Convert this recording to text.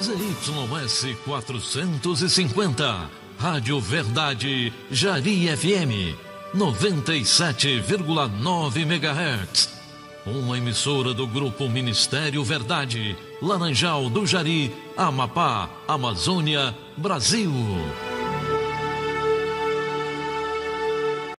ZYS 450, Rádio Verdade, Jari FM, 97,9 MHz. Uma emissora do Grupo Ministério Verdade, Laranjal do Jari, Amapá, Amazônia, Brasil.